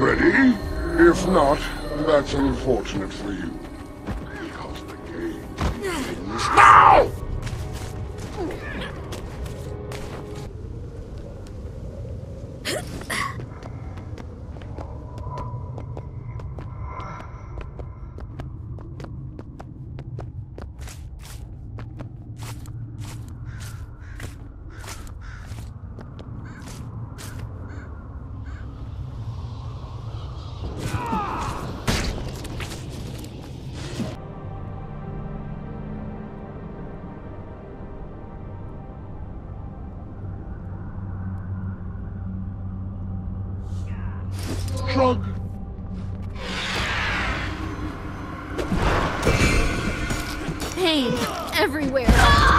ready? If not, that's unfortunate for you. Shrug. Pain everywhere.